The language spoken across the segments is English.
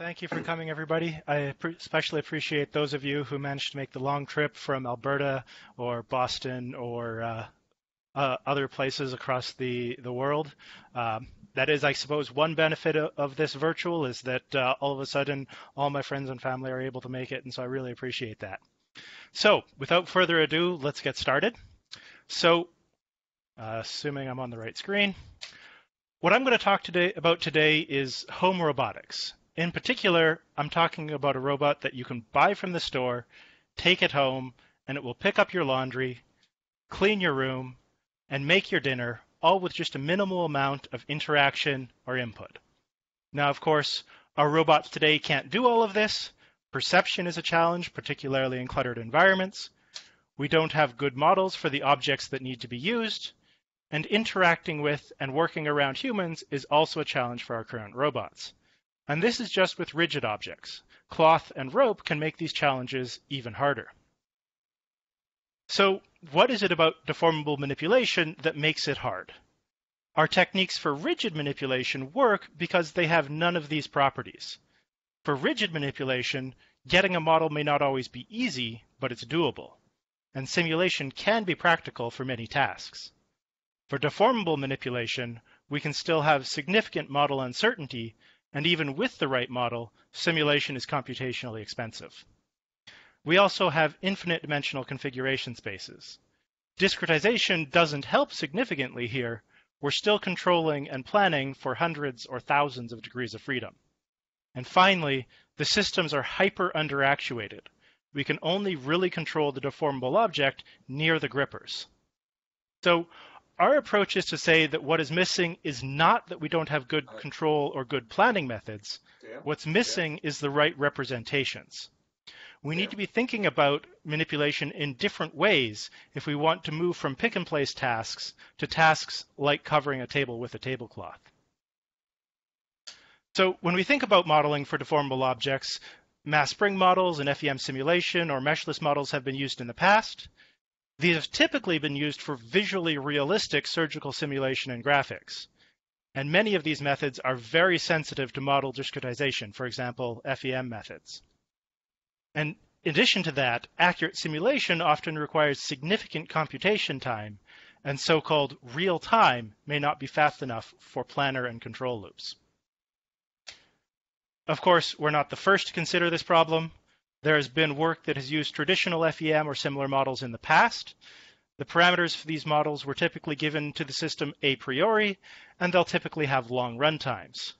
Thank you for coming, everybody. I especially appreciate those of you who managed to make the long trip from Alberta or Boston or uh, uh, other places across the, the world. Um, that is, I suppose, one benefit of, of this virtual is that uh, all of a sudden all my friends and family are able to make it, and so I really appreciate that. So, without further ado, let's get started. So, uh, assuming I'm on the right screen, what I'm going to talk today about today is home robotics. In particular, I'm talking about a robot that you can buy from the store, take it home, and it will pick up your laundry, clean your room, and make your dinner, all with just a minimal amount of interaction or input. Now, of course, our robots today can't do all of this. Perception is a challenge, particularly in cluttered environments. We don't have good models for the objects that need to be used. And interacting with and working around humans is also a challenge for our current robots. And this is just with rigid objects. Cloth and rope can make these challenges even harder. So what is it about deformable manipulation that makes it hard? Our techniques for rigid manipulation work because they have none of these properties. For rigid manipulation, getting a model may not always be easy, but it's doable. And simulation can be practical for many tasks. For deformable manipulation, we can still have significant model uncertainty and even with the right model, simulation is computationally expensive. We also have infinite dimensional configuration spaces. Discretization doesn't help significantly here. We're still controlling and planning for hundreds or thousands of degrees of freedom. And finally, the systems are hyper underactuated. We can only really control the deformable object near the grippers. So our approach is to say that what is missing is not that we don't have good control or good planning methods. What's missing is the right representations. We need to be thinking about manipulation in different ways if we want to move from pick and place tasks to tasks like covering a table with a tablecloth. So when we think about modeling for deformable objects, mass spring models and FEM simulation or meshless models have been used in the past. These have typically been used for visually realistic surgical simulation and graphics. And many of these methods are very sensitive to model discretization, for example, FEM methods. And in addition to that, accurate simulation often requires significant computation time, and so-called real time may not be fast enough for planner and control loops. Of course, we're not the first to consider this problem. There has been work that has used traditional FEM or similar models in the past. The parameters for these models were typically given to the system a priori, and they'll typically have long runtimes.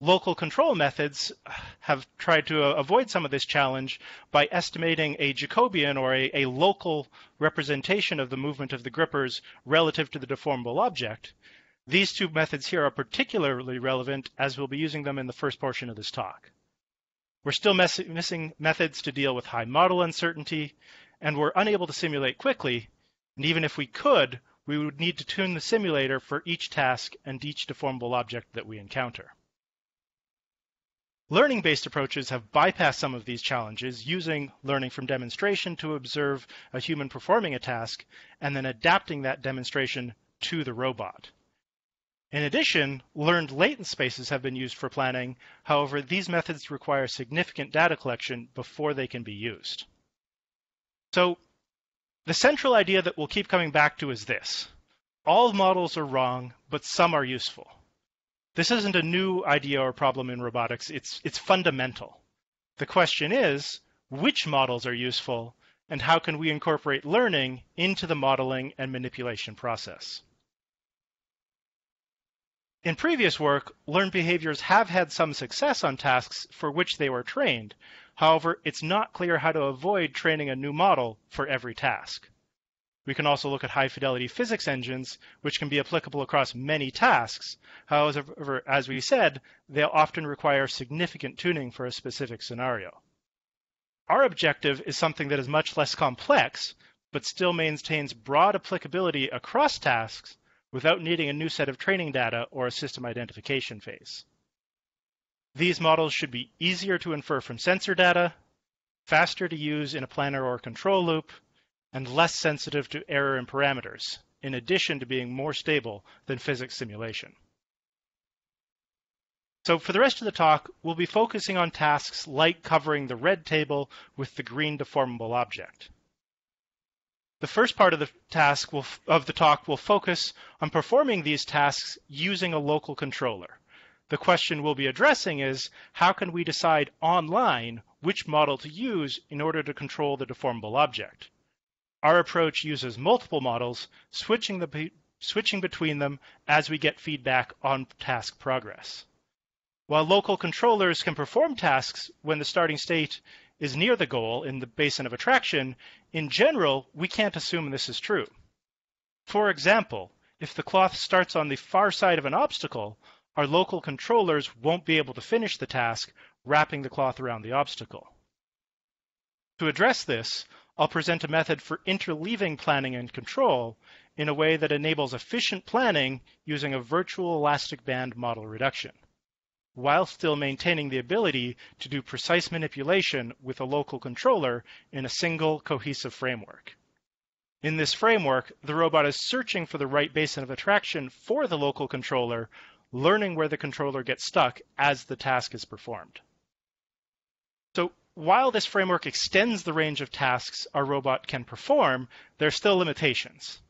Local control methods have tried to uh, avoid some of this challenge by estimating a Jacobian or a, a, local representation of the movement of the grippers relative to the deformable object. These two methods here are particularly relevant as we'll be using them in the first portion of this talk. We're still missing methods to deal with high model uncertainty, and we're unable to simulate quickly. And even if we could, we would need to tune the simulator for each task and each deformable object that we encounter. Learning-based approaches have bypassed some of these challenges using learning from demonstration to observe a human performing a task and then adapting that demonstration to the robot. In addition, learned latent spaces have been used for planning. However, these methods require significant data collection before they can be used. So the central idea that we'll keep coming back to is this. All models are wrong, but some are useful. This isn't a new idea or problem in robotics. It's, it's fundamental. The question is, which models are useful and how can we incorporate learning into the modeling and manipulation process? In previous work, learned behaviors have had some success on tasks for which they were trained. However, it's not clear how to avoid training a new model for every task. We can also look at high fidelity physics engines, which can be applicable across many tasks. However, as we said, they'll often require significant tuning for a specific scenario. Our objective is something that is much less complex, but still maintains broad applicability across tasks without needing a new set of training data or a system identification phase. These models should be easier to infer from sensor data, faster to use in a planner or control loop, and less sensitive to error in parameters, in addition to being more stable than physics simulation. So for the rest of the talk, we'll be focusing on tasks like covering the red table with the green deformable object. The first part of the task will, of the talk will focus on performing these tasks using a local controller. The question we'll be addressing is how can we decide online which model to use in order to control the deformable object? Our approach uses multiple models, switching, the, switching between them as we get feedback on task progress. While local controllers can perform tasks when the starting state is near the goal in the basin of attraction, in general, we can't assume this is true. For example, if the cloth starts on the far side of an obstacle, our local controllers won't be able to finish the task wrapping the cloth around the obstacle. To address this, I'll present a method for interleaving planning and control in a way that enables efficient planning using a virtual elastic band model reduction while still maintaining the ability to do precise manipulation with a local controller in a single cohesive framework. In this framework, the robot is searching for the right basin of attraction for the local controller, learning where the controller gets stuck as the task is performed. So while this framework extends the range of tasks our robot can perform, there are still limitations.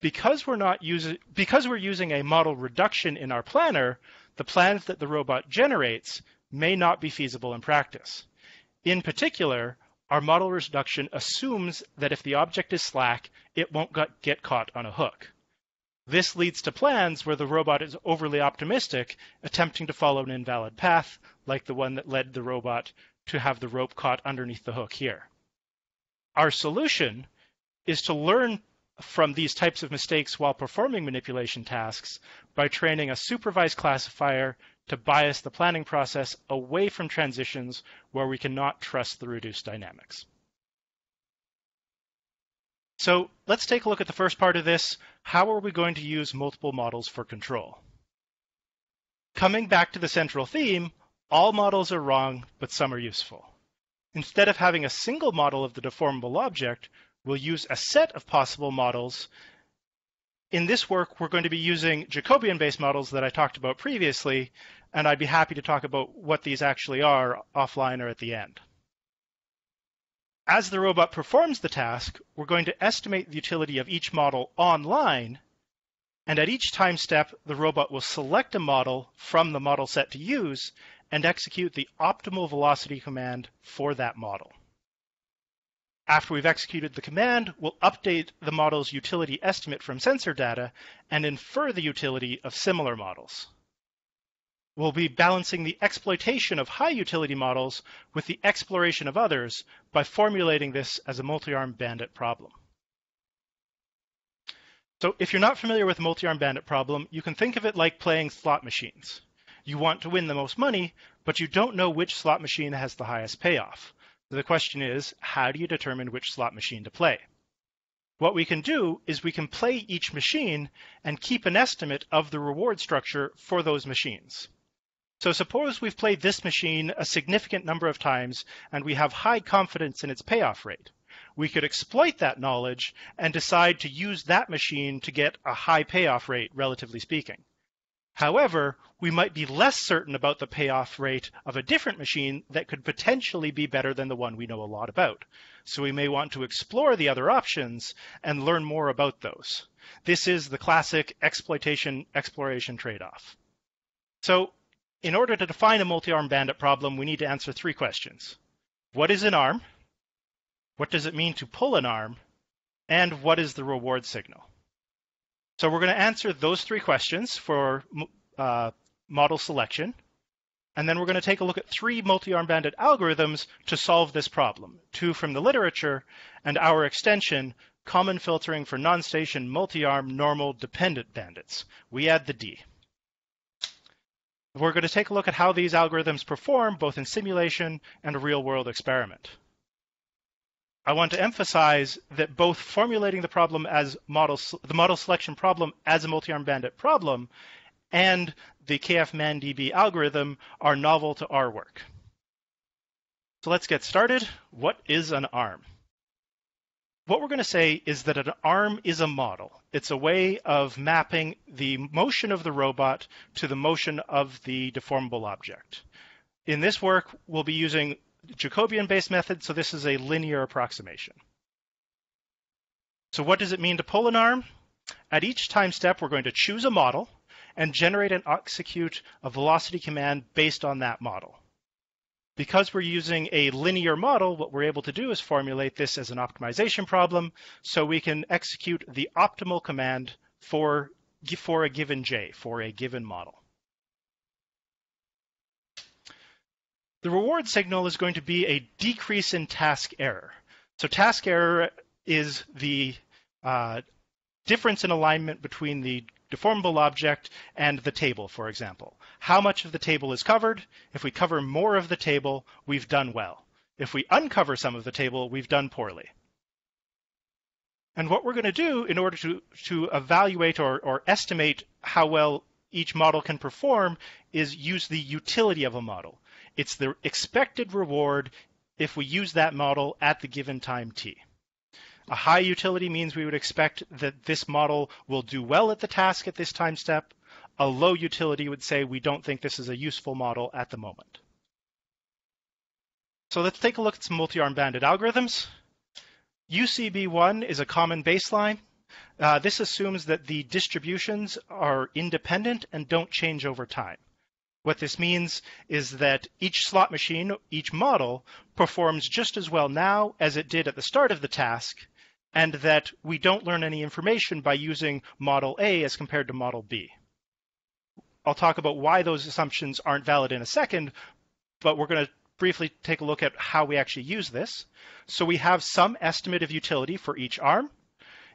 Because we're, not using, because we're using a model reduction in our planner, the plans that the robot generates may not be feasible in practice. In particular, our model reduction assumes that if the object is slack, it won't get caught on a hook. This leads to plans where the robot is overly optimistic, attempting to follow an invalid path, like the one that led the robot to have the rope caught underneath the hook here. Our solution is to learn from these types of mistakes while performing manipulation tasks by training a supervised classifier to bias the planning process away from transitions where we cannot trust the reduced dynamics. So let's take a look at the first part of this. How are we going to use multiple models for control? Coming back to the central theme, all models are wrong, but some are useful. Instead of having a single model of the deformable object, we'll use a set of possible models. In this work, we're going to be using Jacobian-based models that I talked about previously, and I'd be happy to talk about what these actually are offline or at the end. As the robot performs the task, we're going to estimate the utility of each model online, and at each time step, the robot will select a model from the model set to use and execute the optimal velocity command for that model. After we've executed the command, we'll update the model's utility estimate from sensor data and infer the utility of similar models. We'll be balancing the exploitation of high utility models with the exploration of others by formulating this as a multi-arm bandit problem. So if you're not familiar with multi-arm bandit problem, you can think of it like playing slot machines. You want to win the most money, but you don't know which slot machine has the highest payoff. The question is, how do you determine which slot machine to play? What we can do is we can play each machine and keep an estimate of the reward structure for those machines. So suppose we've played this machine a significant number of times and we have high confidence in its payoff rate. We could exploit that knowledge and decide to use that machine to get a high payoff rate, relatively speaking. However, we might be less certain about the payoff rate of a different machine that could potentially be better than the one we know a lot about. So we may want to explore the other options and learn more about those. This is the classic exploitation exploration trade-off. So in order to define a multi-arm bandit problem, we need to answer three questions. What is an arm? What does it mean to pull an arm? And what is the reward signal? So we're going to answer those three questions for uh, model selection. And then we're going to take a look at three multi-arm bandit algorithms to solve this problem. Two from the literature and our extension, Kalman filtering for non-station multi-arm normal dependent bandits. We add the D. We're going to take a look at how these algorithms perform both in simulation and a real-world experiment. I want to emphasize that both formulating the problem as model, the model selection problem as a multi-arm bandit problem and the KF-ManDB algorithm are novel to our work. So let's get started. What is an arm? what we're going to say is that an arm is a model. It's a way of mapping the motion of the robot to the motion of the deformable object. In this work, we'll be using Jacobian-based method, so this is a linear approximation. So what does it mean to pull an arm? At each time step, we're going to choose a model and generate and execute a velocity command based on that model. Because we're using a linear model, what we're able to do is formulate this as an optimization problem so we can execute the optimal command for, for a given J, for a given model. The reward signal is going to be a decrease in task error. So task error is the uh, difference in alignment between the deformable object and the table, for example. How much of the table is covered? If we cover more of the table, we've done well. If we uncover some of the table, we've done poorly. And what we're going to do in order to, to evaluate or, or estimate how well each model can perform is use the utility of a model. It's the expected reward if we use that model at the given time t. A high utility means we would expect that this model will do well at the task at this time step. A low utility would say we don't think this is a useful model at the moment. So let's take a look at some multi-arm bandit algorithms. UCB1 is a common baseline. Uh, this assumes that the distributions are independent and don't change over time. What this means is that each slot machine, each model, performs just as well now as it did at the start of the task, and that we don't learn any information by using model A as compared to model B. I'll talk about why those assumptions aren't valid in a second, but we're going to briefly take a look at how we actually use this. So we have some estimate of utility for each arm.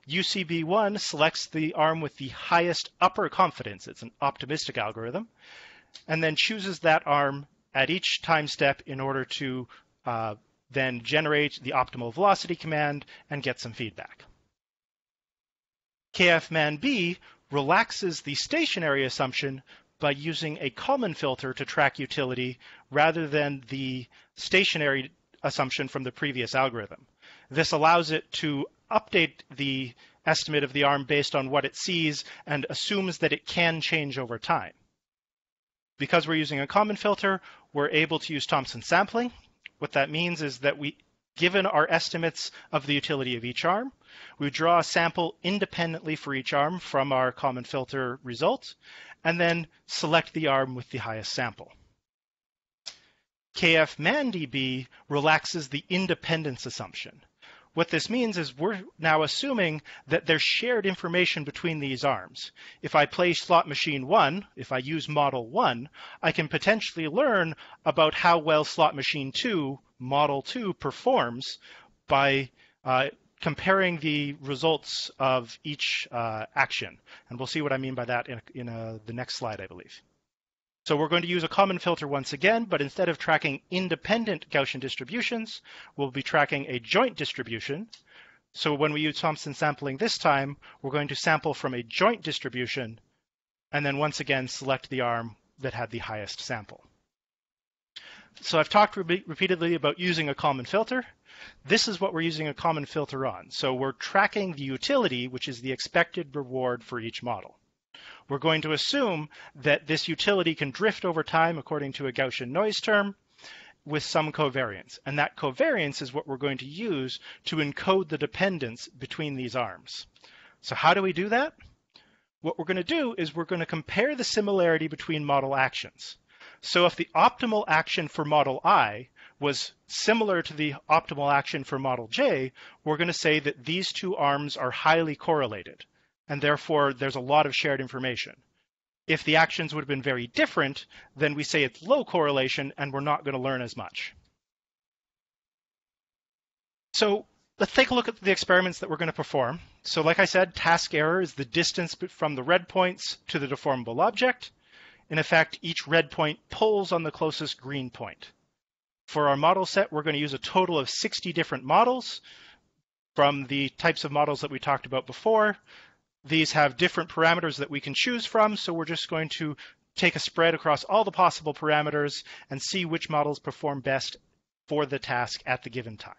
UCB1 selects the arm with the highest upper confidence. It's an optimistic algorithm. And then chooses that arm at each time step in order to uh, then generate the optimal velocity command and get some feedback. KFManB relaxes the stationary assumption by using a Kalman filter to track utility rather than the stationary assumption from the previous algorithm. This allows it to update the estimate of the arm based on what it sees and assumes that it can change over time. Because we're using a Kalman filter, we're able to use Thompson sampling what that means is that we, given our estimates of the utility of each arm, we draw a sample independently for each arm from our Kalman filter result, and then select the arm with the highest sample. KF-ManDB relaxes the independence assumption. What this means is we're now assuming that there's shared information between these arms. If I play slot machine one, if I use model one, I can potentially learn about how well slot machine two, model two, performs by uh, comparing the results of each uh, action. And we'll see what I mean by that in, in uh, the next slide, I believe. So we're going to use a Kalman filter once again, but instead of tracking independent Gaussian distributions, we'll be tracking a joint distribution. So when we use Thompson sampling this time, we're going to sample from a joint distribution, and then once again select the arm that had the highest sample. So I've talked re repeatedly about using a Kalman filter. This is what we're using a Kalman filter on. So we're tracking the utility, which is the expected reward for each model. We're going to assume that this utility can drift over time according to a Gaussian noise term with some covariance. And that covariance is what we're going to use to encode the dependence between these arms. So how do we do that? What we're going to do is we're going to compare the similarity between model actions. So if the optimal action for model I was similar to the optimal action for model J, we're going to say that these two arms are highly correlated and therefore there's a lot of shared information. If the actions would have been very different, then we say it's low correlation and we're not going to learn as much. So let's take a look at the experiments that we're going to perform. So like I said, task error is the distance from the red points to the deformable object. In effect, each red point pulls on the closest green point. For our model set, we're going to use a total of 60 different models from the types of models that we talked about before. These have different parameters that we can choose from, so we're just going to take a spread across all the possible parameters and see which models perform best for the task at the given time.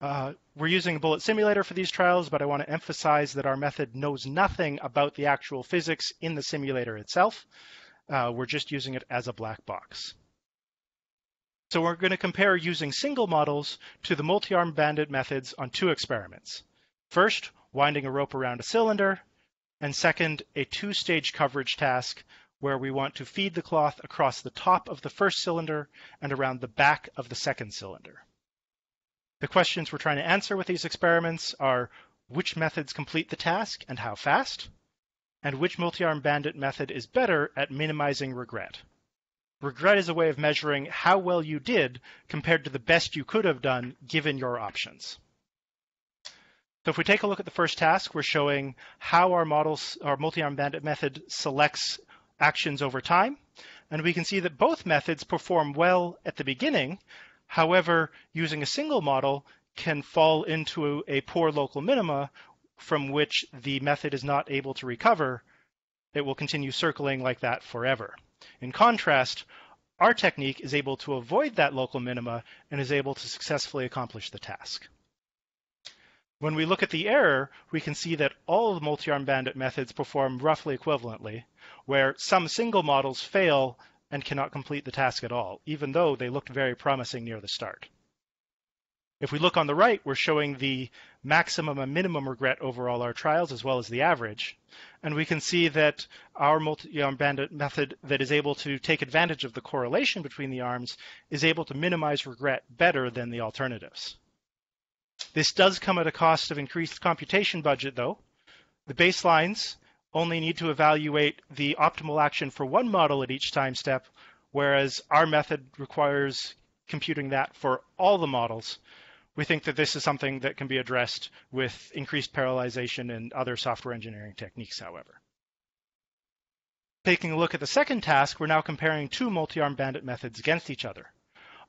Uh, we're using a bullet simulator for these trials, but I want to emphasize that our method knows nothing about the actual physics in the simulator itself. Uh, we're just using it as a black box. So we're going to compare using single models to the multi-arm bandit methods on two experiments. First, winding a rope around a cylinder, and second, a two-stage coverage task where we want to feed the cloth across the top of the first cylinder and around the back of the second cylinder. The questions we're trying to answer with these experiments are which methods complete the task and how fast, and which multi-arm bandit method is better at minimizing regret. Regret is a way of measuring how well you did compared to the best you could have done given your options. So if we take a look at the first task, we're showing how our models, our multi-arm bandit method selects actions over time. And we can see that both methods perform well at the beginning, However, using a single model can fall into a poor local minima from which the method is not able to recover. It will continue circling like that forever. In contrast, our technique is able to avoid that local minima and is able to successfully accomplish the task. When we look at the error, we can see that all the multi-arm bandit methods perform roughly equivalently, where some single models fail and cannot complete the task at all, even though they looked very promising near the start. If we look on the right, we're showing the maximum and minimum regret over all our trials, as well as the average. And we can see that our multi-arm bandit method that is able to take advantage of the correlation between the arms is able to minimize regret better than the alternatives. This does come at a cost of increased computation budget, though. The baselines only need to evaluate the optimal action for one model at each time step, whereas our method requires computing that for all the models. We think that this is something that can be addressed with increased parallelization and other software engineering techniques, however. Taking a look at the second task, we're now comparing two multi-arm bandit methods against each other.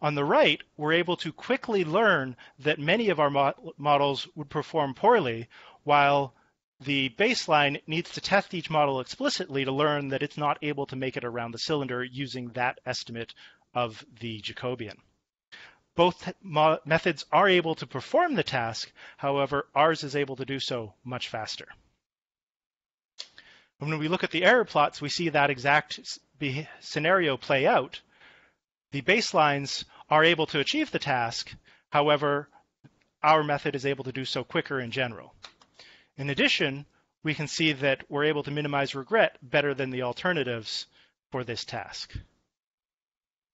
On the right, we're able to quickly learn that many of our mo models would perform poorly, while the baseline needs to test each model explicitly to learn that it's not able to make it around the cylinder using that estimate of the Jacobian. Both methods are able to perform the task, however, ours is able to do so much faster. When we look at the error plots, we see that exact scenario play out. The baselines are able to achieve the task, however, our method is able to do so quicker in general. In addition, we can see that we're able to minimize regret better than the alternatives for this task.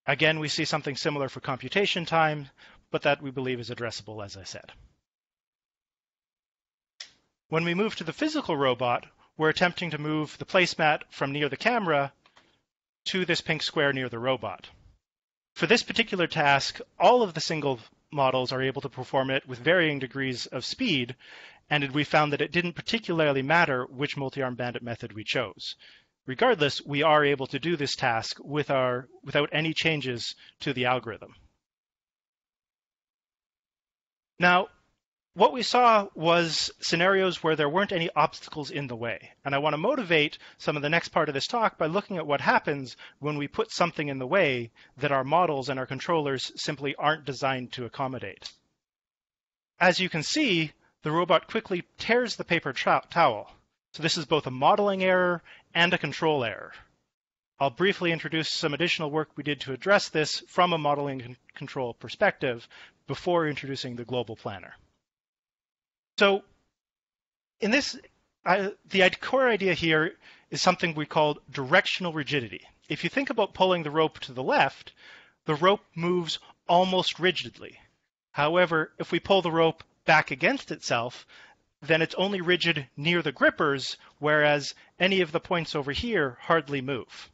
Again, we see something similar for computation time, but that we believe is addressable, as I said. When we move to the physical robot, we're attempting to move the placemat from near the camera to this pink square near the robot. For this particular task, all of the single models are able to perform it with varying degrees of speed, and we found that it didn't particularly matter which multi-arm bandit method we chose. Regardless, we are able to do this task with our, without any changes to the algorithm. Now, what we saw was scenarios where there weren't any obstacles in the way. And I want to motivate some of the next part of this talk by looking at what happens when we put something in the way that our models and our controllers simply aren't designed to accommodate. As you can see, the robot quickly tears the paper towel. So this is both a modeling error and a control error. I'll briefly introduce some additional work we did to address this from a modeling control perspective before introducing the global planner. So in this, I, the core idea here is something we call directional rigidity. If you think about pulling the rope to the left, the rope moves almost rigidly. However, if we pull the rope back against itself, then it's only rigid near the grippers, whereas any of the points over here hardly move.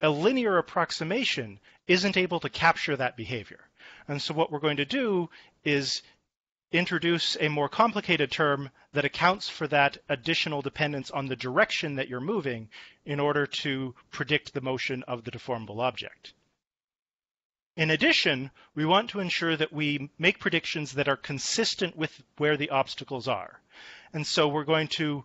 A linear approximation isn't able to capture that behavior. And so what we're going to do is introduce a more complicated term that accounts for that additional dependence on the direction that you're moving in order to predict the motion of the deformable object. In addition, we want to ensure that we make predictions that are consistent with where the obstacles are. And so we're going to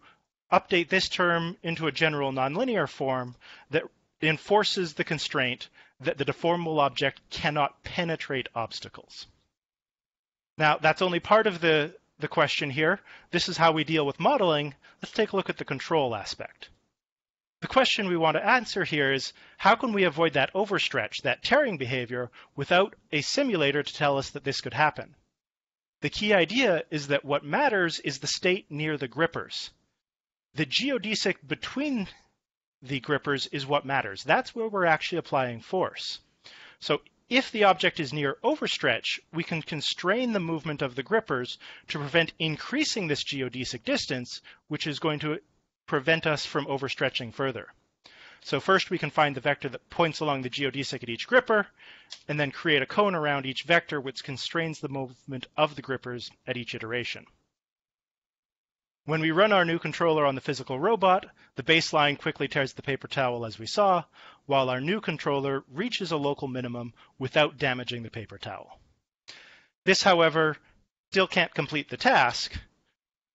update this term into a general nonlinear form that enforces the constraint that the deformable object cannot penetrate obstacles. Now, that's only part of the, the question here. This is how we deal with modeling. Let's take a look at the control aspect. The question we want to answer here is, how can we avoid that overstretch, that tearing behavior, without a simulator to tell us that this could happen? The key idea is that what matters is the state near the grippers. The geodesic between the grippers is what matters. That's where we're actually applying force. So if the object is near overstretch, we can constrain the movement of the grippers to prevent increasing this geodesic distance, which is going to prevent us from overstretching further. So first we can find the vector that points along the geodesic at each gripper, and then create a cone around each vector which constrains the movement of the grippers at each iteration. When we run our new controller on the physical robot, the baseline quickly tears the paper towel as we saw, while our new controller reaches a local minimum without damaging the paper towel. This, however, still can't complete the task.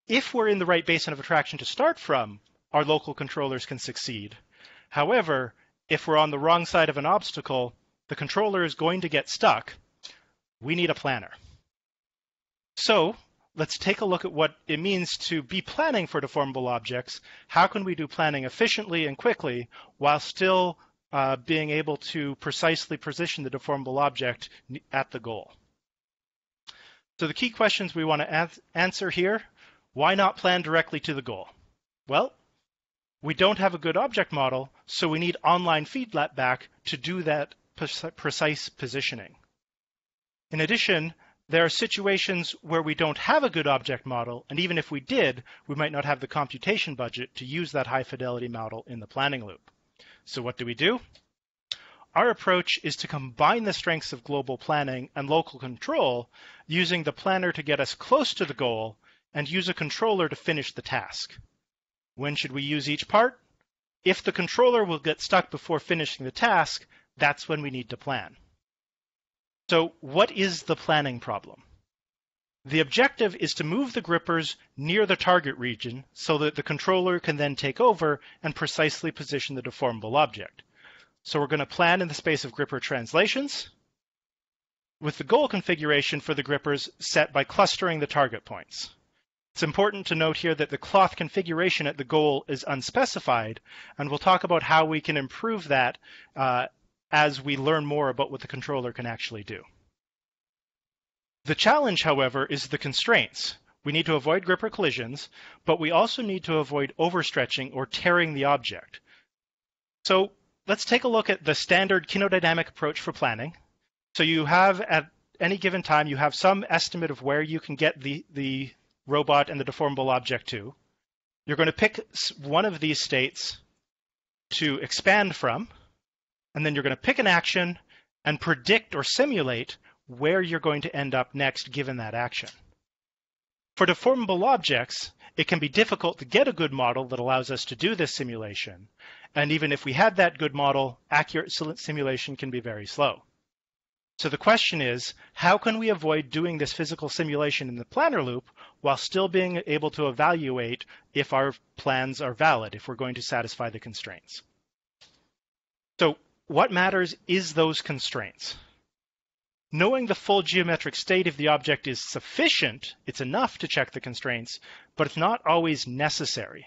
If we're in the right basin of attraction to start from, our local controllers can succeed. However, if we're on the wrong side of an obstacle, the controller is going to get stuck. We need a planner. So let's take a look at what it means to be planning for deformable objects. How can we do planning efficiently and quickly while still uh, being able to precisely position the deformable object at the goal? So the key questions we want to answer here, why not plan directly to the goal? Well, we don't have a good object model, so we need online feedback to do that precise positioning. In addition, there are situations where we don't have a good object model, and even if we did, we might not have the computation budget to use that high fidelity model in the planning loop. So what do we do? Our approach is to combine the strengths of global planning and local control using the planner to get us close to the goal and use a controller to finish the task. When should we use each part? If the controller will get stuck before finishing the task, that's when we need to plan. So what is the planning problem? The objective is to move the grippers near the target region so that the controller can then take over and precisely position the deformable object. So we're going to plan in the space of gripper translations with the goal configuration for the grippers set by clustering the target points. It's important to note here that the cloth configuration at the goal is unspecified, and we'll talk about how we can improve that uh, as we learn more about what the controller can actually do. The challenge, however, is the constraints. We need to avoid gripper collisions, but we also need to avoid overstretching or tearing the object. So let's take a look at the standard kinodynamic approach for planning. So you have at any given time, you have some estimate of where you can get the, the robot and the deformable object to. You're going to pick one of these states to expand from and then you're going to pick an action and predict or simulate where you're going to end up next given that action. For deformable objects, it can be difficult to get a good model that allows us to do this simulation. And even if we had that good model, accurate simulation can be very slow. So the question is, how can we avoid doing this physical simulation in the planner loop while still being able to evaluate if our plans are valid, if we're going to satisfy the constraints? So what matters is those constraints. Knowing the full geometric state of the object is sufficient, it's enough to check the constraints, but it's not always necessary.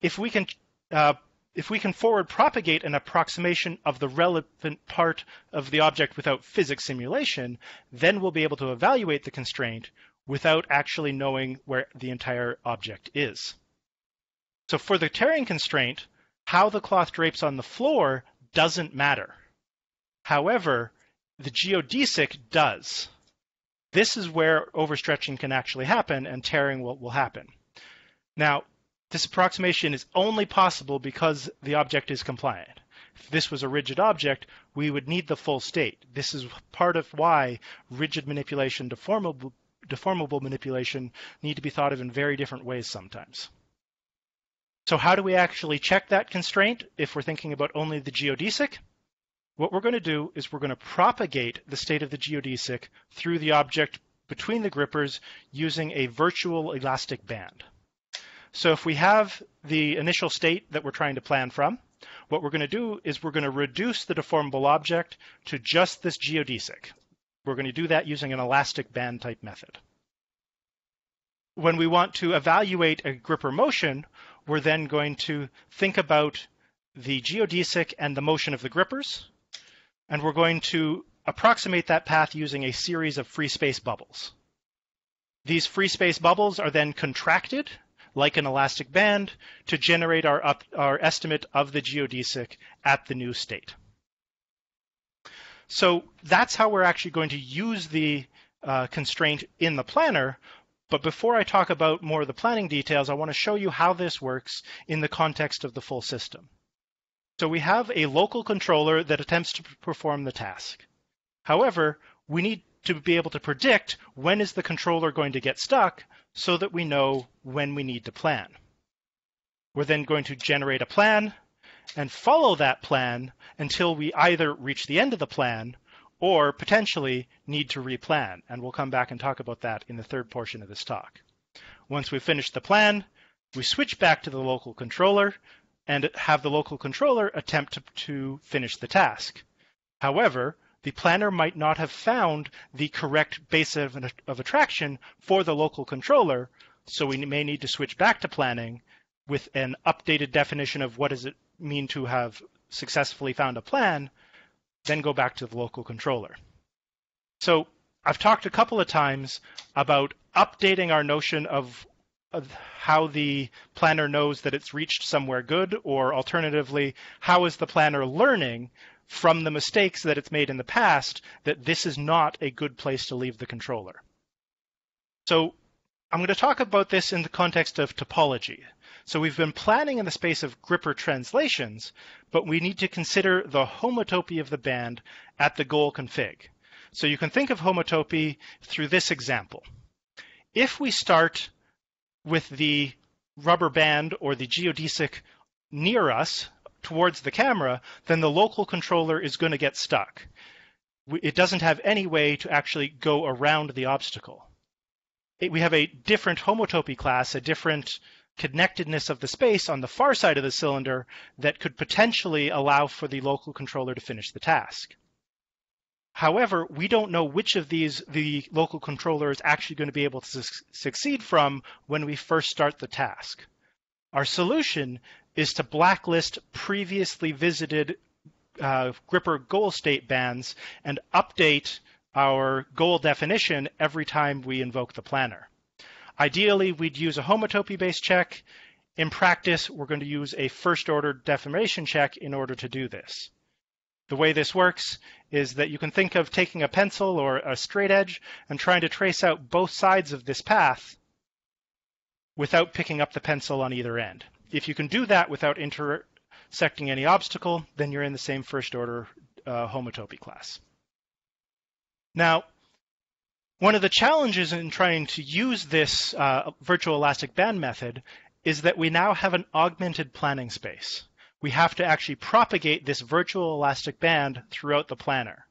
If we can uh, if we can forward propagate an approximation of the relevant part of the object without physics simulation, then we'll be able to evaluate the constraint without actually knowing where the entire object is. So for the tearing constraint, how the cloth drapes on the floor doesn't matter. However, the geodesic does. This is where overstretching can actually happen and tearing will, will happen. Now, this approximation is only possible because the object is compliant. If this was a rigid object, we would need the full state. This is part of why rigid manipulation, deformable, deformable manipulation need to be thought of in very different ways sometimes. So how do we actually check that constraint if we're thinking about only the geodesic? What we're going to do is we're going to propagate the state of the geodesic through the object between the grippers using a virtual elastic band. So if we have the initial state that we're trying to plan from, what we're going to do is we're going to reduce the deformable object to just this geodesic. We're going to do that using an elastic band type method. When we want to evaluate a gripper motion, we're then going to think about the geodesic and the motion of the grippers, and we're going to approximate that path using a series of free space bubbles. These free space bubbles are then contracted like an elastic band to generate our, up, our estimate of the geodesic at the new state. So that's how we're actually going to use the uh, constraint in the planner. But before I talk about more of the planning details, I want to show you how this works in the context of the full system. So we have a local controller that attempts to perform the task. However, we need to be able to predict when is the controller going to get stuck so that we know when we need to plan. We're then going to generate a plan and follow that plan until we either reach the end of the plan or potentially need to replan. And we'll come back and talk about that in the third portion of this talk. Once we've finished the plan, we switch back to the local controller and have the local controller attempt to, to finish the task. However, the planner might not have found the correct base of, of attraction for the local controller, so we may need to switch back to planning with an updated definition of what does it mean to have successfully found a plan, then go back to the local controller. So I've talked a couple of times about updating our notion of, of, how the planner knows that it's reached somewhere good, or alternatively, how is the planner learning from the mistakes that it's made in the past that this is not a good place to leave the controller. So I'm going to talk about this in the context of topology. So we've been planning in the space of gripper translations, but we need to consider the homotopy of the band at the goal config. So you can think of homotopy through this example. If we start with the rubber band or the geodesic near us, towards the camera, then the local controller is going to get stuck. It doesn't have any way to actually go around the obstacle. We have a different homotopy class, a different connectedness of the space on the far side of the cylinder that could potentially allow for the local controller to finish the task. However, we don't know which of these the local controller is actually going to be able to su- succeed from when we first start the task. Our solution is to blacklist previously visited uh, gripper goal state bands and update our goal definition every time we invoke the planner. Ideally, we'd use a homotopy-based check. In practice, we're going to use a first-order deformation check in order to do this. The way this works is that you can think of taking a pencil or a straight edge and trying to trace out both sides of this path without picking up the pencil on either end. If you can do that without intersecting any obstacle, then you're in the same first order uh, homotopy class. Now, one of the challenges in trying to use this uh, virtual elastic band method is that we now have an augmented planning space. We have to actually propagate this virtual elastic band throughout the planner.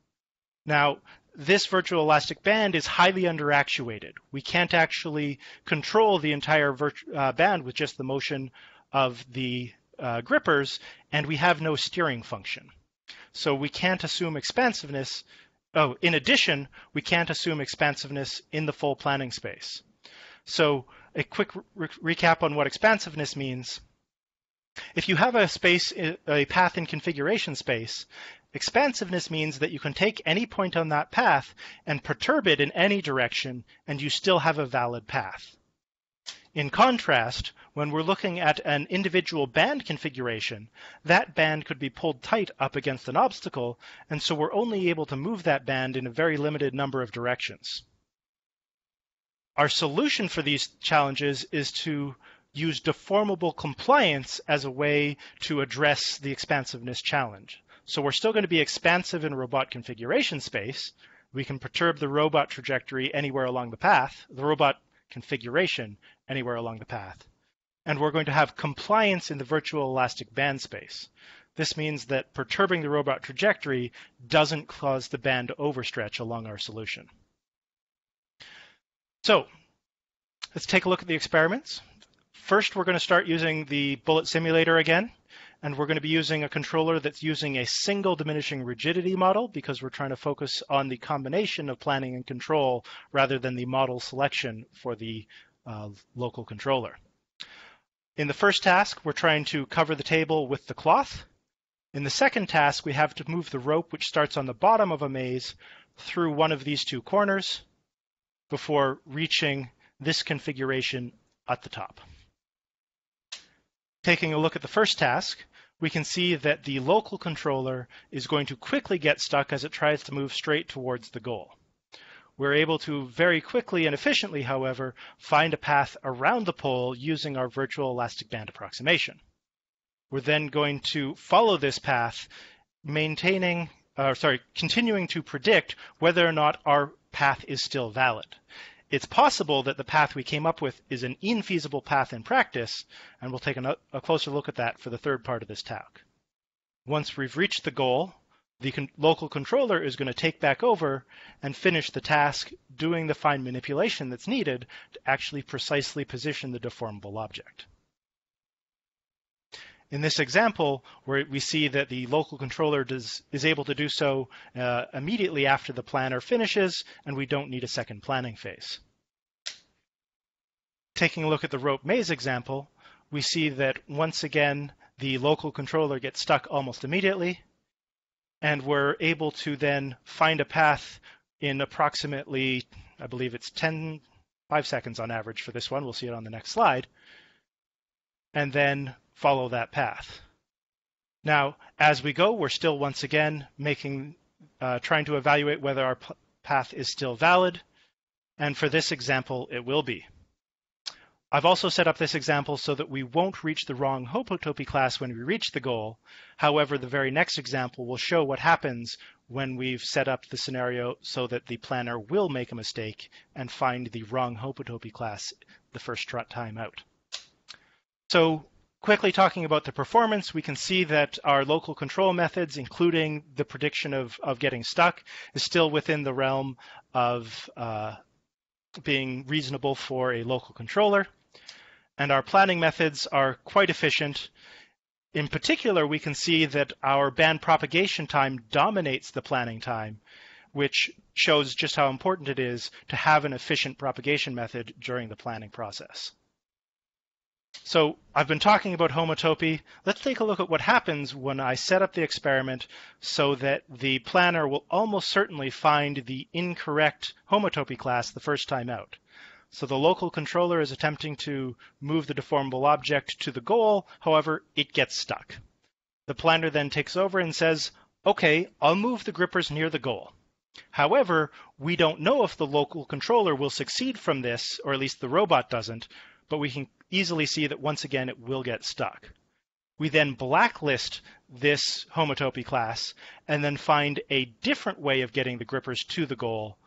Now, this virtual elastic band is highly underactuated. We can't actually control the entire uh, band with just the motion of the uh, grippers, and we have no steering function. So we can't assume expansiveness. Oh, in addition, we can't assume expansiveness in the full planning space. So a quick re- recap on what expansiveness means. If you have a space, a path in configuration space, expansiveness means that you can take any point on that path and perturb it in any direction, and you still have a valid path. In contrast, when we're looking at an individual band configuration, that band could be pulled tight up against an obstacle, and so we're only able to move that band in a very limited number of directions. Our solution for these challenges is to use deformable compliance as a way to address the expansiveness challenge. So we're still going to be expansive in robot configuration space. We can perturb the robot trajectory anywhere along the path, the robot configuration anywhere along the path and we're going to have compliance in the virtual elastic band space. This means that perturbing the robot trajectory doesn't cause the band to overstretch along our solution. So let's take a look at the experiments. First, we're going to start using the bullet simulator again. and we're going to be using a controller that's using a single diminishing rigidity model because we're trying to focus on the combination of planning and control rather than the model selection for the uh, local controller. In the first task, we're trying to cover the table with the cloth. In the second task, we have to move the rope, which starts on the bottom of a maze, through one of these two corners before reaching this configuration at the top. Taking a look at the first task, we can see that the local controller is going to quickly get stuck as it tries to move straight towards the goal. We're able to very quickly and efficiently, however, find a path around the pole using our virtual elastic band approximation. We're then going to follow this path, maintaining, uh, sorry, continuing to predict whether or not our path is still valid. It's possible that the path we came up with is an infeasible path in practice, and we'll take a, a closer look at that for the third part of this talk. Once we've reached the goal, the con local controller is going to take back over and finish the task doing the fine manipulation that's needed to actually precisely position the deformable object. In this example, where we see that the local controller does, is able to do so uh, immediately after the planner finishes, and we don't need a second planning phase. Taking a look at the rope maze example, we see that once again, the local controller gets stuck almost immediately, and we're able to then find a path in approximately, I believe it's 10, 5 seconds on average for this one. We'll see it on the next slide. And then follow that path. Now, as we go, we're still once again making, uh, trying to evaluate whether our path is still valid. And for this example, it will be. I've also set up this example so that we won't reach the wrong homotopy class when we reach the goal. However, the very next example will show what happens when we've set up the scenario so that the planner will make a mistake and find the wrong homotopy class the first time out. So Quickly talking about the performance, we can see that our local control methods, including the prediction of, of getting stuck, is still within the realm of uh, being reasonable for a local controller. And our planning methods are quite efficient. In particular, we can see that our band propagation time dominates the planning time, which shows just how important it is to have an efficient propagation method during the planning process. So I've been talking about homotopy. Let's take a look at what happens when I set up the experiment so that the planner will almost certainly find the incorrect homotopy class the first time out. So the local controller is attempting to move the deformable object to the goal, however, it gets stuck. The planner then takes over and says, okay, I'll move the grippers near the goal. However, we don't know if the local controller will succeed from this, or at least the robot doesn't, but we can easily see that once again it will get stuck. We then blacklist this homotopy class and then find a different way of getting the grippers to the goal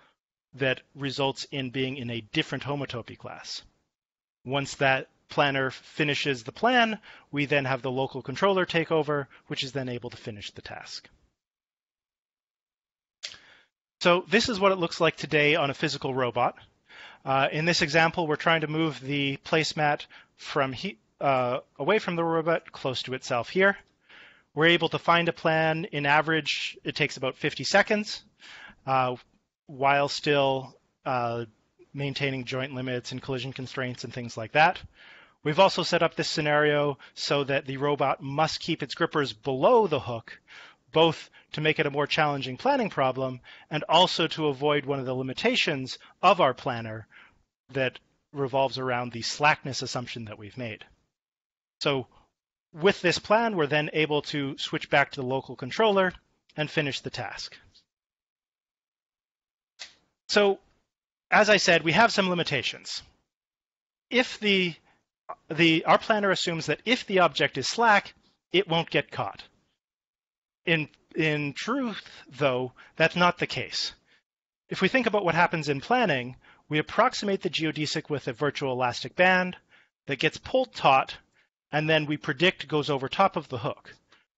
that results in being in a different homotopy class. Once that planner finishes the plan, we then have the local controller take over, which is then able to finish the task. So this is what it looks like today on a physical robot. Uh, in this example, we're trying to move the placemat from he, uh, away from the robot close to itself here. We're able to find a plan. In average, it takes about 50 seconds, uh, while still uh, maintaining joint limits and collision constraints and things like that. We've also set up this scenario so that the robot must keep its grippers below the hook, both to make it a more challenging planning problem and also to avoid one of the limitations of our planner, that revolves around the slackness assumption that we've made. So with this plan, we're then able to switch back to the local controller and finish the task. So as I said, we have some limitations. If the, the, our planner assumes that if the object is slack, it won't get caught. In, in truth, though, that's not the case. If we think about what happens in planning, we approximate the geodesic with a virtual elastic band that gets pulled taut, and then we predict goes over top of the hook,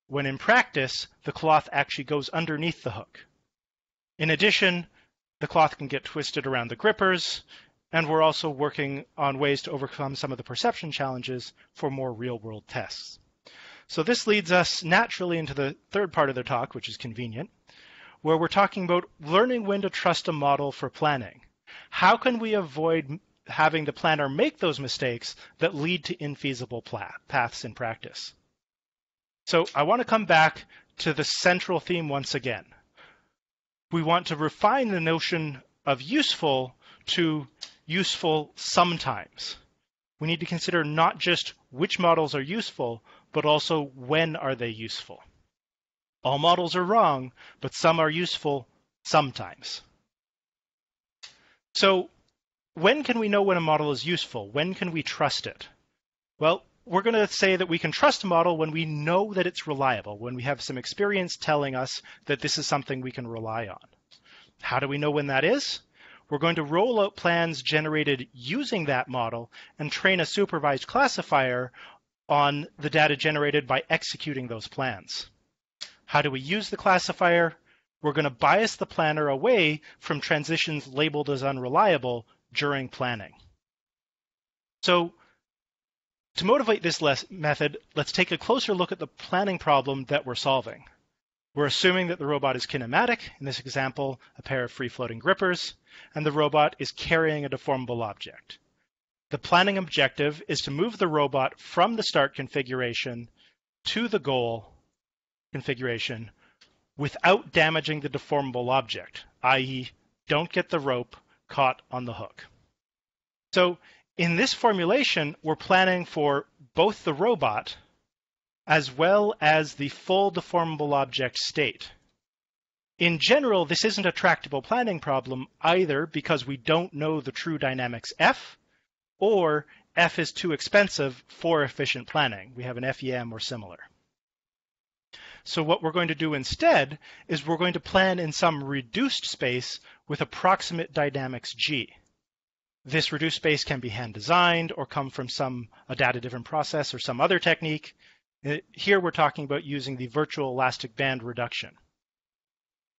when in practice, the cloth actually goes underneath the hook. In addition, the cloth can get twisted around the grippers, and we're also working on ways to overcome some of the perception challenges for more real-world tests. So this leads us naturally into the third part of the talk, which is convenient, where we're talking about learning when to trust a model for planning. How can we avoid having the planner make those mistakes that lead to infeasible paths in practice? So I want to come back to the central theme once again. We want to refine the notion of useful to useful sometimes. We need to consider not just which models are useful, but also when are they useful. All models are wrong, but some are useful sometimes. So when can we know when a model is useful? When can we trust it? Well, we're going to say that we can trust a model when we know that it's reliable, when we have some experience telling us that this is something we can rely on. How do we know when that is? We're going to roll out plans generated using that model and train a supervised classifier on the data generated by executing those plans. How do we use the classifier? We're going to bias the planner away from transitions labeled as unreliable during planning. So to motivate this method, let's take a closer look at the planning problem that we're solving. We're assuming that the robot is kinematic, in this example, a pair of free-floating grippers, and the robot is carrying a deformable object. The planning objective is to move the robot from the start configuration to the goal configuration without damaging the deformable object, i.e. don't get the rope caught on the hook. So in this formulation, we're planning for both the robot as well as the full deformable object state. In general, this isn't a tractable planning problem either because we don't know the true dynamics F, or F is too expensive for efficient planning. We have an FEM or similar. So what we're going to do instead is we're going to plan in some reduced space with approximate dynamics G. This reduced space can be hand designed or come from some a data-driven process or some other technique. Uh, here we're talking about using the virtual elastic band reduction.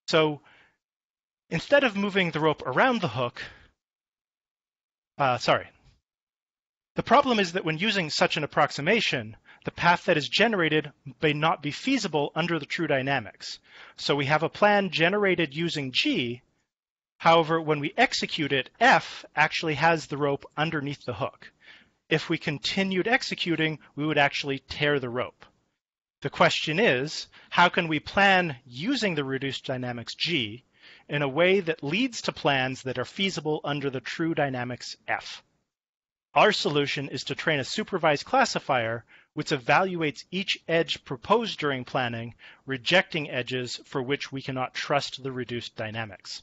So instead of moving the rope around the hook, uh, sorry, the problem is that when using such an approximation, the path that is generated may not be feasible under the true dynamics. So we have a plan generated using G, however, when we execute it, F actually has the rope underneath the hook if we continued executing, we would actually tear the rope. The question is, how can we plan using the reduced dynamics G in a way that leads to plans that are feasible under the true dynamics F? Our solution is to train a supervised classifier which evaluates each edge proposed during planning, rejecting edges for which we cannot trust the reduced dynamics.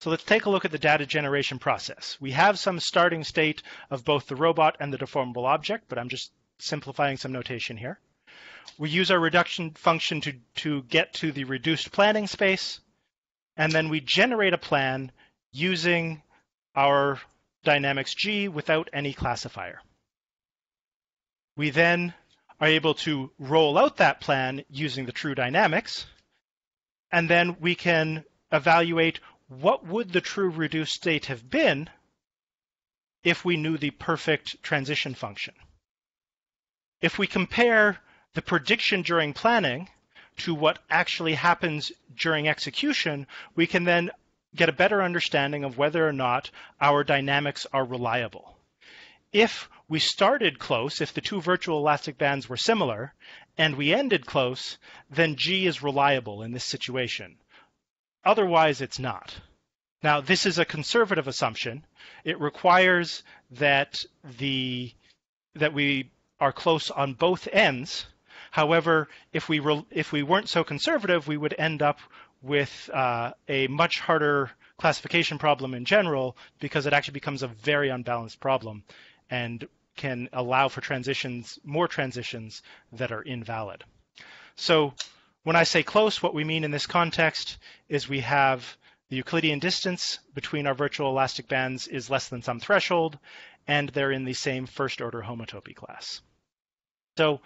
So let's take a look at the data generation process. We have some starting state of both the robot and the deformable object, but I'm just simplifying some notation here. We use our reduction function to, to get to the reduced planning space, and then we generate a plan using our dynamics G without any classifier. We then are able to roll out that plan using the true dynamics, and then we can evaluate what would the true reduced state have been if we knew the perfect transition function? If we compare the prediction during planning to what actually happens during execution, we can then get a better understanding of whether or not our dynamics are reliable. If we started close, if the two virtual elastic bands were similar, and we ended close, then G is reliable in this situation. Otherwise, it's not. Now, this is a conservative assumption. It requires that the that we are close on both ends. However, if we re, if we weren't so conservative, we would end up with uh, a much harder classification problem in general because it actually becomes a very unbalanced problem and can allow for transitions, more transitions that are invalid. So when I say close, what we mean in this context is we have the Euclidean distance between our virtual elastic bands is less than some threshold, and they're in the same first order homotopy class. So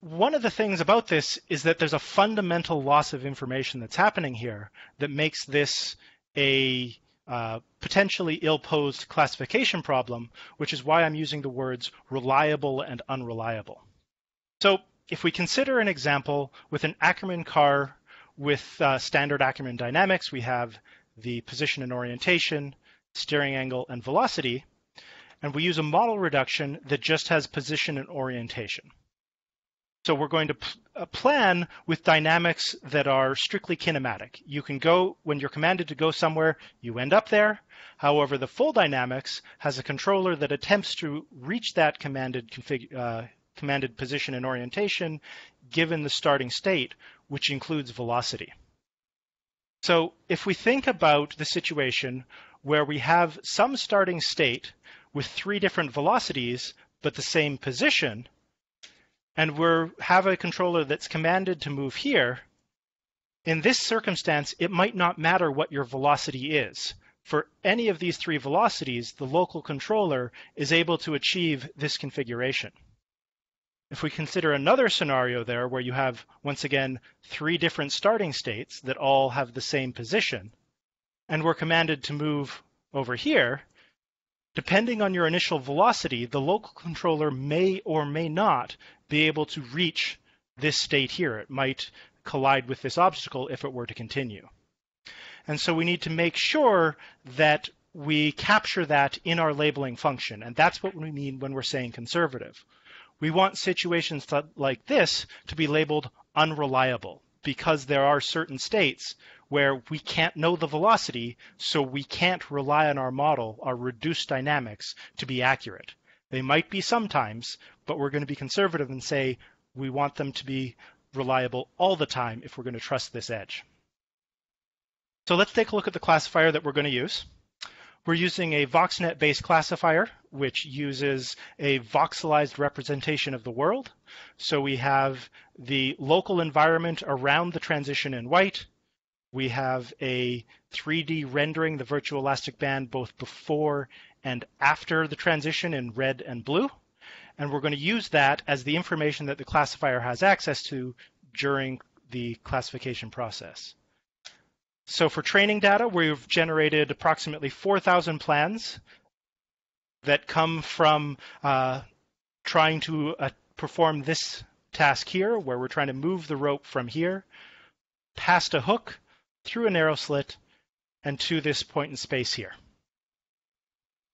one of the things about this is that there's a fundamental loss of information that's happening here that makes this a uh, potentially ill-posed classification problem, which is why I'm using the words reliable and unreliable. So if we consider an example with an Ackermann car with uh, standard Ackermann dynamics, we have the position and orientation, steering angle, and velocity, and we use a model reduction that just has position and orientation. So we're going to uh, plan with dynamics that are strictly kinematic. You can go, when you're commanded to go somewhere, you end up there. However, the full dynamics has a controller that attempts to reach that commanded, config, uh, commanded position and orientation given the starting state, which includes velocity. So if we think about the situation where we have some starting state with three different velocities, but the same position, and we have a controller that's commanded to move here, in this circumstance, it might not matter what your velocity is. For any of these three velocities, the local controller is able to achieve this configuration. If we consider another scenario there where you have, once again, three different starting states that all have the same position, and we're commanded to move over here, Depending on your initial velocity, the local controller may or may not be able to reach this state here. It might collide with this obstacle if it were to continue. And so we need to make sure that we capture that in our labeling function. And that's what we mean when we're saying conservative. We want situations like this to be labeled unreliable because there are certain states where we can't know the velocity, so we can't rely on our model, our reduced dynamics, to be accurate. They might be sometimes, but we're going to be conservative and say we want them to be reliable all the time if we're going to trust this edge. So let's take a look at the classifier that we're going to use. We're using a VoxNet-based classifier, which uses a voxelized representation of the world. So we have the local environment around the transition in white, we have a 3D rendering the virtual elastic band both before and after the transition in red and blue. And we're going to use that as the information that the classifier has access to during the classification process. So for training data, we've generated approximately 4,000 plans that come from uh, trying to uh, perform this task here, where we're trying to move the rope from here past a hook through a narrow slit and to this point in space here.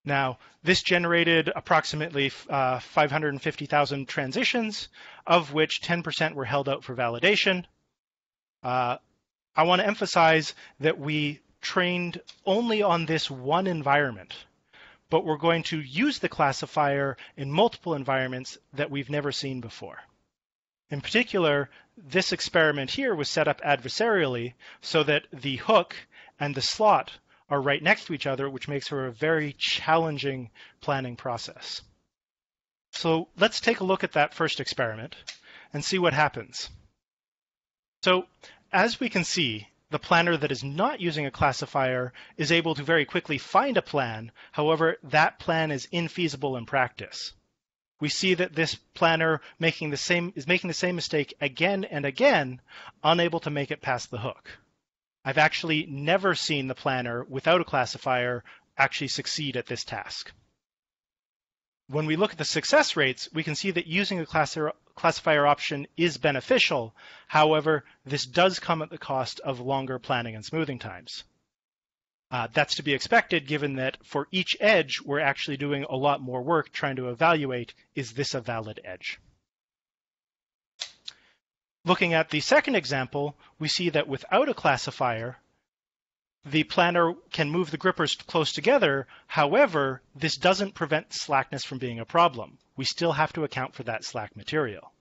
Now, this generated approximately uh, 550,000 transitions, of which 10% were held out for validation. Uh, I want to emphasize that we trained only on this one environment, but we're going to use the classifier in multiple environments that we've never seen before. In particular, this experiment here was set up adversarially so that the hook and the slot are right next to each other, which makes for a very challenging planning process. So let's take a look at that first experiment and see what happens. So as we can see, the planner that is not using a classifier is able to very quickly find a plan. However, that plan is infeasible in practice we see that this planner making the same is making the same mistake again and again, unable to make it past the hook. I've actually never seen the planner without a classifier actually succeed at this task. When we look at the success rates, we can see that using a classifier option is beneficial. However, this does come at the cost of longer planning and smoothing times. Uh, that's to be expected given that for each edge, we're actually doing a lot more work trying to evaluate, is this a valid edge? Looking at the second example, we see that without a classifier, the planner can move the grippers close together. However, this doesn't prevent slackness from being a problem. We still have to account for that slack material.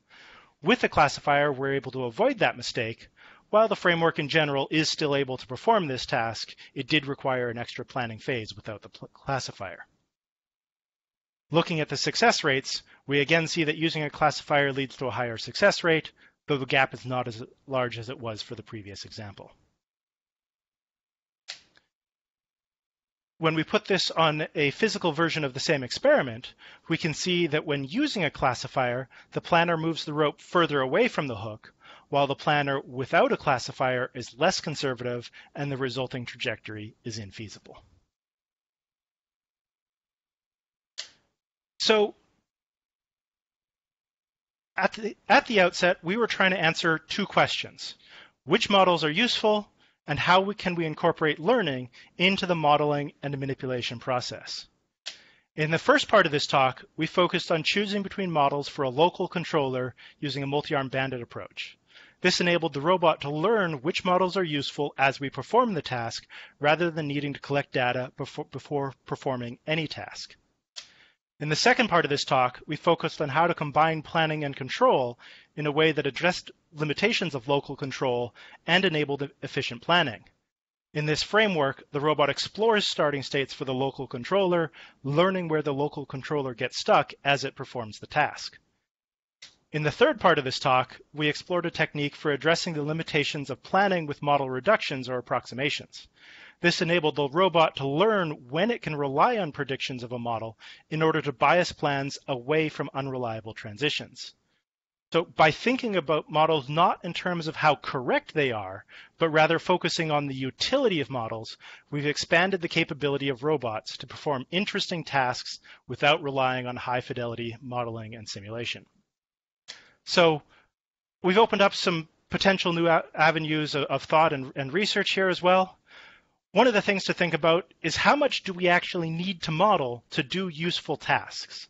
With the classifier, we're able to avoid that mistake while the framework in general is still able to perform this task, it did require an extra planning phase without the classifier. Looking at the success rates, we again see that using a classifier leads to a higher success rate, though the gap is not as large as it was for the previous example. When we put this on a physical version of the same experiment, we can see that when using a classifier, the planner moves the rope further away from the hook, while the planner without a classifier is less conservative and the resulting trajectory is infeasible. So at the, at the outset, we were trying to answer two questions. Which models are useful, and how we, can we incorporate learning into the modeling and manipulation process? In the first part of this talk, we focused on choosing between models for a local controller using a multi-arm bandit approach. This enabled the robot to learn which models are useful as we perform the task, rather than needing to collect data before, before performing any task. In the second part of this talk, we focused on how to combine planning and control in a way that addressed limitations of local control and enabled efficient planning. In this framework, the robot explores starting states for the local controller, learning where the local controller gets stuck as it performs the task. In the third part of this talk, we explored a technique for addressing the limitations of planning with model reductions or approximations. This enabled the robot to learn when it can rely on predictions of a model in order to bias plans away from unreliable transitions. So by thinking about models not in terms of how correct they are, but rather focusing on the utility of models, we've expanded the capability of robots to perform interesting tasks without relying on high fidelity modeling and simulation. So we've opened up some potential new avenues of, thought and, and research here as well. One of the things to think about is how much do we actually need to model to do useful tasks?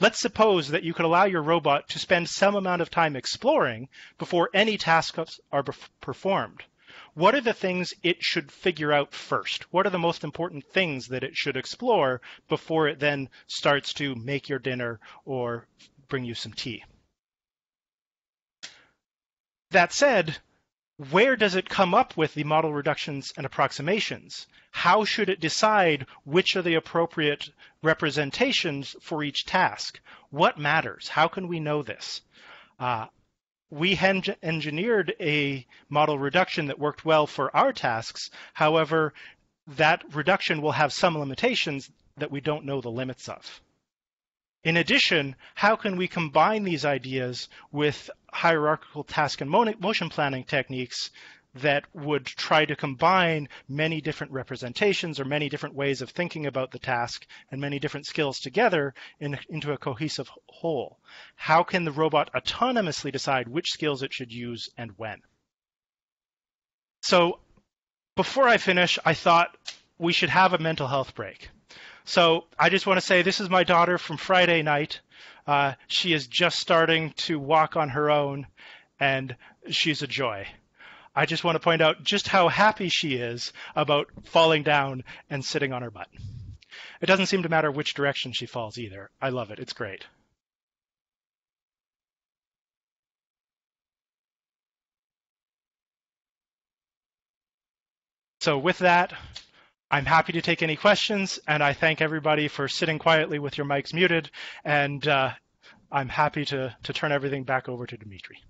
Let's suppose that you could allow your robot to spend some amount of time exploring before any tasks are performed. What are the things it should figure out first? What are the most important things that it should explore before it then starts to make your dinner or bring you some tea? That said, where does it come up with the model reductions and approximations? How should it decide which are the appropriate representations for each task? What matters? How can we know this? Uh, we engineered a model reduction that worked well for our tasks. However, that reduction will have some limitations that we don't know the limits of. In addition, how can we combine these ideas with hierarchical task and motion planning techniques that would try to combine many different representations or many different ways of thinking about the task and many different skills together in, into a cohesive whole. How can the robot autonomously decide which skills it should use and when? So before I finish, I thought we should have a mental health break. So I just want to say this is my daughter from Friday night. Uh, she is just starting to walk on her own, and she's a joy. I just want to point out just how happy she is about falling down and sitting on her butt. It doesn't seem to matter which direction she falls either. I love it. It's great. So with that, I'm happy to take any questions, and I thank everybody for sitting quietly with your mics muted, and uh, I'm happy to, to turn everything back over to Dmitry.